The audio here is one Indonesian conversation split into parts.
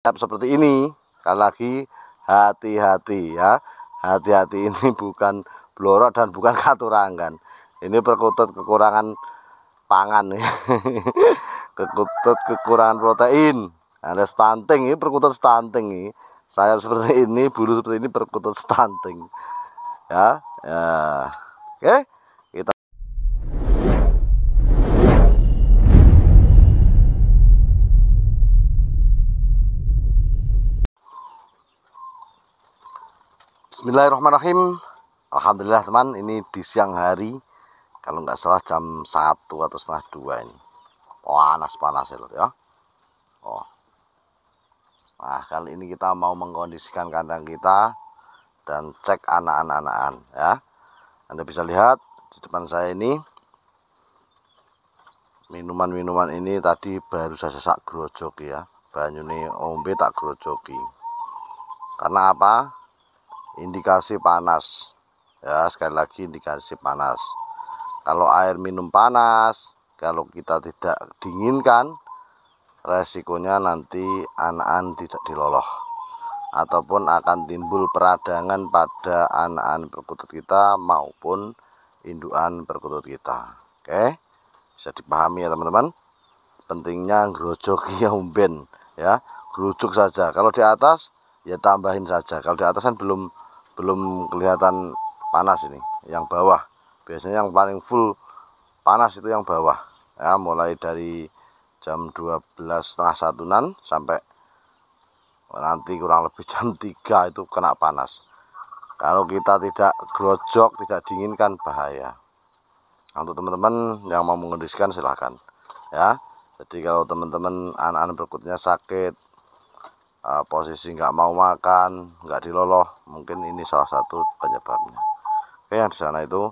seperti ini. Sekali lagi hati-hati ya. Hati-hati ini bukan blorok dan bukan katurangan. Ini perkutut kekurangan pangan ya. Kekutut kekurangan protein. Ada stunting ini perkutut stunting ini. Sayap seperti ini bulu seperti ini perkutut stunting. Ya ya. Oke? kita Bismillahirrahmanirrahim. Alhamdulillah teman. Ini di siang hari. Kalau nggak salah jam 1 atau setengah dua ini. Panas-panas ya Oh. Nah kali ini kita mau mengkondisikan kandang kita dan cek anak-anak ya. Anda bisa lihat di depan saya ini. Minuman-minuman ini tadi baru saya sak grojok ya. Banyune ombe tak grojoki. Karena apa indikasi panas. Ya sekali lagi indikasi panas. Kalau air minum panas kalau kita tidak dinginkan resikonya nanti anak-anak tidak diloloh ataupun akan timbul peradangan pada anak-anak perkutut kita maupun induan perkutut kita. Oke? Bisa dipahami ya teman-teman? Pentingnya grojok yang umben ya. Gerujuk saja. Kalau di atas ya tambahin saja. Kalau di atas kan belum belum kelihatan panas ini yang bawah. Biasanya yang paling full panas itu yang bawah. Ya mulai dari jam 12 setengah satuan sampai nanti kurang lebih jam 3 itu kena panas. Kalau kita tidak grojok tidak dinginkan bahaya. Untuk teman-teman yang mau mengondisikan silahkan. Ya jadi kalau teman-teman anak-anak berikutnya sakit uh, posisi nggak mau makan nggak diloloh mungkin ini salah satu penyebabnya. Oke yang di sana itu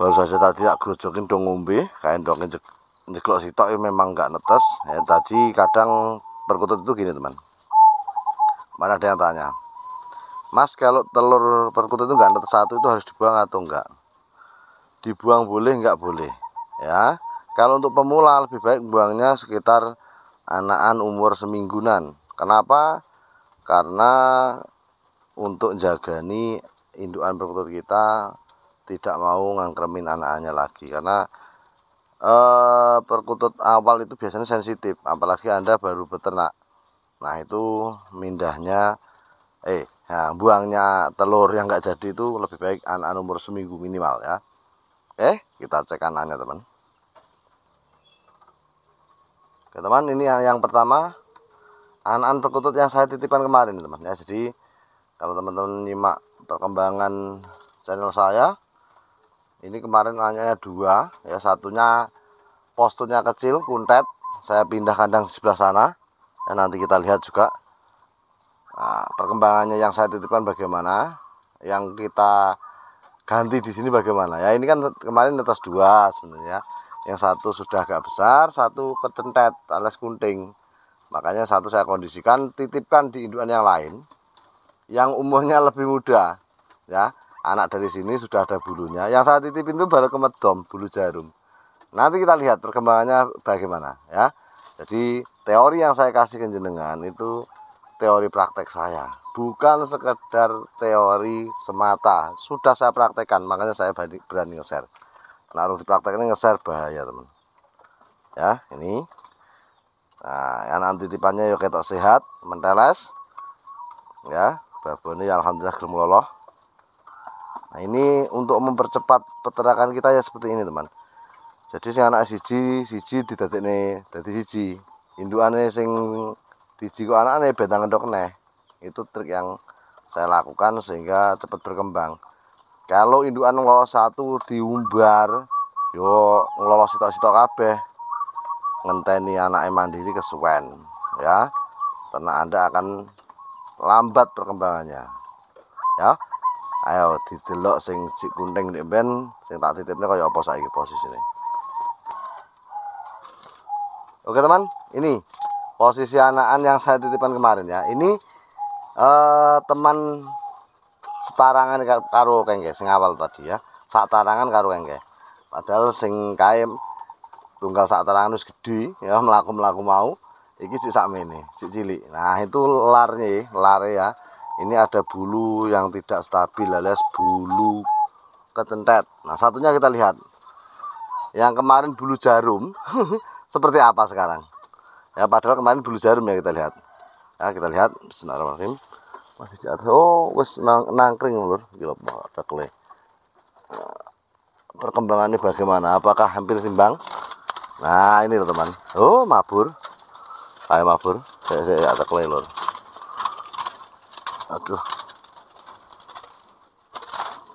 baru saja tadi tak gerojokin dong ngombe kain dong njeglok sitok ya memang nggak netes. Ya, tadi kadang perkutut itu gini teman. Mana ada yang tanya? Mas kalau telur perkutut itu nggak netes satu itu harus dibuang atau enggak dibuang boleh nggak boleh. Ya kalau untuk pemula lebih baik buangnya sekitar anakan umur semingguan. Kenapa? Karena untuk jagani indukan perkutut kita tidak mau ngangkremin anak-anaknya lagi. Karena eh, perkutut awal itu biasanya sensitif apalagi anda baru beternak. Nah itu mindahnya eh nah, buangnya telur yang nggak jadi itu lebih baik anak-anak umur seminggu minimal ya. Oke kita cek anaknya teman. Oke teman, ini yang pertama anak-anak perkutut yang saya titipkan kemarin teman ya. Jadi kalau teman-teman nyimak perkembangan channel saya, ini kemarin anaknya dua, ya satunya posturnya kecil, kuntet. Saya pindah kandang di sebelah sana. Ya, nanti kita lihat juga nah, perkembangannya yang saya titipkan bagaimana, yang kita ganti di sini bagaimana. Ya ini kan kemarin atas dua sebenarnya yang satu sudah agak besar satu kecentet alias kunting makanya satu saya kondisikan titipkan di indukan yang lain yang umurnya lebih muda ya. Anak dari sini sudah ada bulunya. Yang saya titipin itu baru kemedom bulu jarum. Nanti kita lihat perkembangannya bagaimana ya. Jadi teori yang saya kasih ke jenengan itu teori praktek saya. Bukan sekedar teori semata. Sudah saya praktekkan makanya saya berani nge-share. Naruh di praktek ini nge-share bahaya teman. Ya ini nah yang nanti tipannya yuk kita sehat menteles ya. Babon ini alhamdulillah gelem nah ini untuk mempercepat peternakan kita ya seperti ini teman. Jadi si anak siji siji nih dadi siji. Indukane sing diji kok anakane bentang endok neh itu trik yang saya lakukan sehingga cepat berkembang. Kalau indukan ngelolos satu diumbar yo ngelolos sitok-sitok kabeh ngenteni anak mandiri kesuwen ya. Ternak anda akan lambat perkembangannya ya. Ayo didelok sing cik kunting nek ben sing tak titipne kaya apa saiki posisine. Oke teman ini posisi anakan yang saya titipkan kemarin ya. Ini eh, teman setarangan karo kengke sing awal tadi ya. Sak tarangan karo kengke padahal sing kae tunggal sak tarangan wis gede ya melaku-melaku mau iki si sakmene si cilik. Nah itu larnya lare ya. Ini ada bulu yang tidak stabil alias bulu kecentet nah satunya kita lihat. Yang kemarin bulu jarum seperti apa sekarang? Ya padahal kemarin bulu jarum ya kita lihat. Ya kita lihat. Bismillahirrahmanirrahim. Masih di oh wes nang nangkring lur. Gila cekle perkembangannya bagaimana? Apakah hampir simbang nah ini loh teman. Oh mabur. Ayo mabur. Saya saya cekle lur aduh.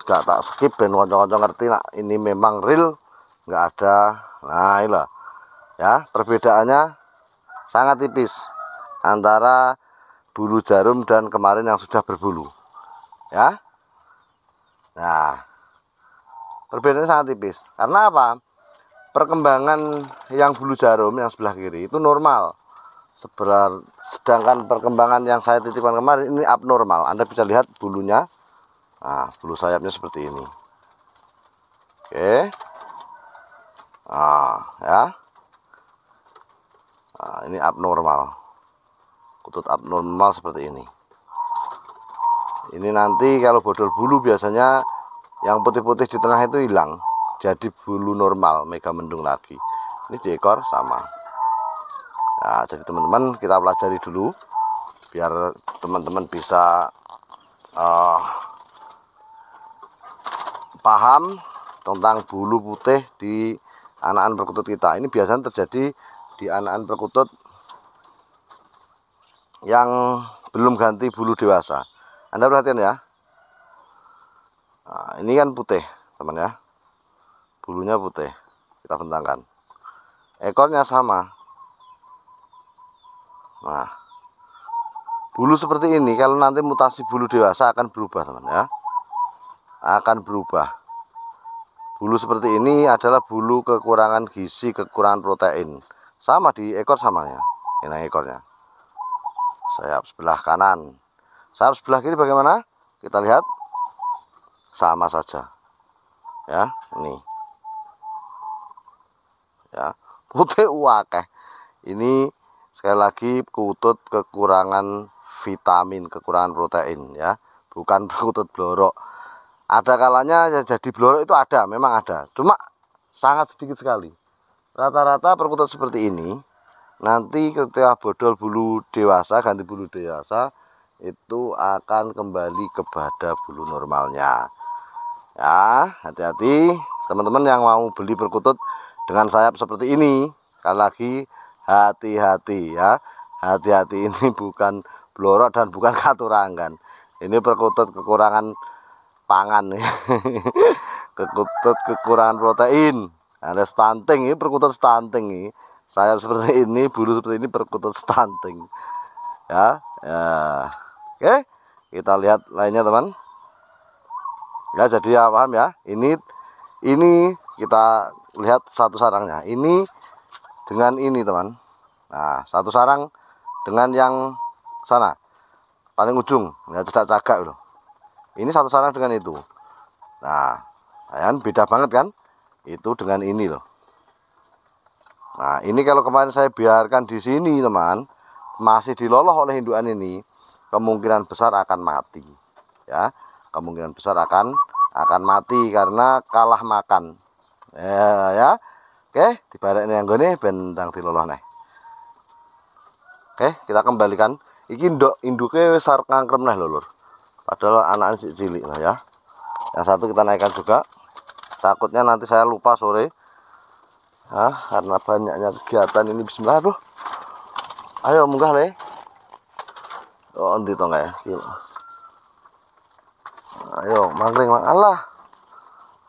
Gak tak skip ben. Kanca-kanca ngerti nak. Ini memang real. Nggak ada. Nah ini loh. Ya perbedaannya sangat tipis antara bulu jarum dan kemarin yang sudah berbulu. Ya? Nah perbedaannya sangat tipis. Karena apa perkembangan yang bulu jarum yang sebelah kiri itu normal. Sebelah sedangkan perkembangan yang saya titipkan kemarin ini abnormal. Anda bisa lihat bulunya. Nah bulu sayapnya seperti ini. Oke. Nah ya. Nah, ini abnormal. Kutut abnormal seperti ini. Ini nanti kalau bodol bulu biasanya yang putih-putih di tengah itu hilang jadi bulu normal mega mendung lagi ini di ekor sama nah jadi teman-teman kita pelajari dulu biar teman-teman bisa uh, paham tentang bulu putih di anakan perkutut kita ini biasanya terjadi di anakan perkutut yang belum ganti bulu dewasa. Anda perhatian ya. Nah, ini kan putih, teman ya. Bulunya putih. Kita bentangkan. Ekornya sama. Nah, bulu seperti ini kalau nanti mutasi bulu dewasa akan berubah, teman ya. Akan berubah. Bulu seperti ini adalah bulu kekurangan gizi, kekurangan protein. Sama di ekor samanya. Ini ekornya sayap sebelah kanan sayap sebelah kiri bagaimana kita lihat sama saja ya ini ya. Putih wakeh. Ini sekali lagi kutut kekurangan vitamin kekurangan protein ya. Bukan kutut blorok. Ada kalanya jadi blorok itu ada memang ada. Cuma sangat sedikit sekali. Rata-rata perkutut seperti ini nanti ketika bodol bulu dewasa ganti bulu dewasa itu akan kembali kepada bulu normalnya. Ya hati-hati teman-teman yang mau beli perkutut dengan sayap seperti ini. Sekali lagi hati-hati ya. Hati-hati ini bukan blorok dan bukan katurangan. Ini perkutut kekurangan pangan ya. Kekutut kekurangan protein. Ada stunting ini perkutut stunting ini. Sayap seperti ini bulu seperti ini perkutut stunting. Ya ya. Oke kita lihat lainnya teman. Ya jadi ya paham ya. Ini ini kita lihat satu sarangnya. Ini dengan ini teman. Nah satu sarang dengan yang sana. Paling ujung ya tidak cagak loh. Ini satu sarang dengan itu. Nah kan beda banget kan? Itu dengan ini loh. Nah, ini kalau kemarin saya biarkan di sini, teman, masih diloloh oleh indukan ini, kemungkinan besar akan mati. Ya, kemungkinan besar akan akan mati karena kalah makan. Ya, ya. Oke, dibalik ini yang gini bentang diloloh nih. Oke, kita kembalikan. Iki induk induknya besar kangkrem nih lulur. Padahal anak cilik lah ya. Yang satu kita naikkan juga. Takutnya nanti saya lupa sore ah karena banyaknya kegiatan ini bismillah tuh ayo munggah le oh nanti to ya ayo mangkring mang Allah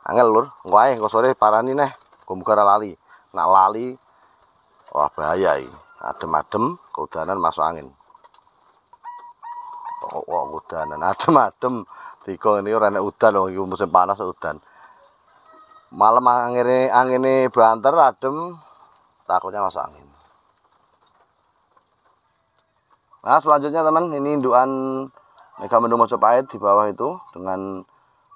angel lur. Ngwae engko sore parani neh muga lali. Nak lali wah bahaya iki. Adem-adem keudanan masuk angin. Oh, oh udanan adem-adem. Tiga ini ora udan loh musim panas udan. Malam angin angin banter adem takutnya masuk angin. Nah selanjutnya teman ini indukan Mega Mendung Mojopahit di bawah itu dengan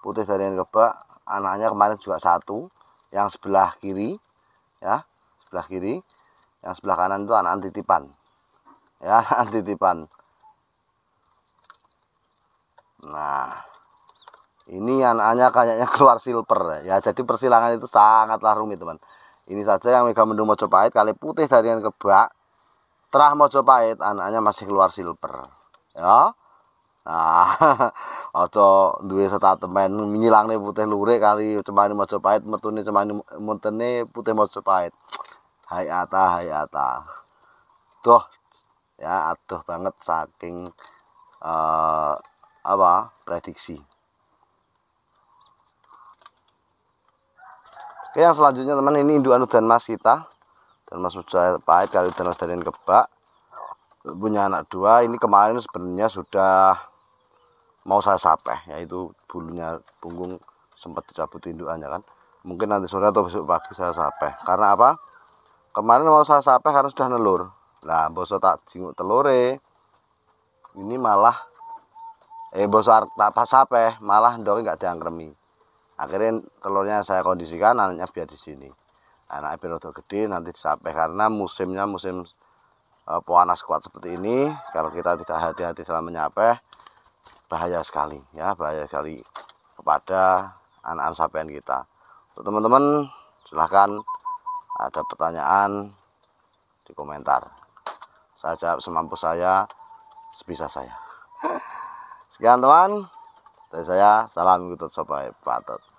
putih dari kebak anaknya kemarin juga satu yang sebelah kiri ya sebelah kiri yang sebelah kanan itu anak titipan ya titipan. Nah ini anaknya kayaknya keluar silver ya jadi persilangan itu sangatlah rumit teman. Ini saja yang Mega Mendung Mojopahit kali putih dari yang kebak terah Mojopahit anaknya masih keluar silver ya nah ojo duwe statemen ngilangne putih lurik kali cemani Mojopahit metune cemani muntene putih Mojopahit hai ata hai ata tuh ya aduh banget saking uh, apa prediksi. Oke yang selanjutnya teman ini indukan dan mas kita. Dan mas pahit kali dan mas dari kebak. Punya anak dua ini kemarin sebenarnya sudah mau saya sapeh yaitu bulunya punggung sempat dicabut indukannya kan. Mungkin nanti sore atau besok pagi saya sapeh. Karena apa? Kemarin mau saya sapeh karena sudah nelur. Nah boso tak jinguk telure. Ini malah eh boso tak pas sapeh malah ndok nggak diangkremi. Akhirnya telurnya saya kondisikan anaknya biar di sini. Anaknya biar untuk gede nanti sampai karena musimnya musim uh, panas kuat seperti ini. Kalau kita tidak hati-hati selama menyapeh bahaya sekali ya bahaya sekali kepada anak-anak sapian kita. Untuk teman-teman silahkan ada pertanyaan di komentar. Saya jawab semampu saya sebisa saya. Sekian teman. Dari saya salam ikut sobat patot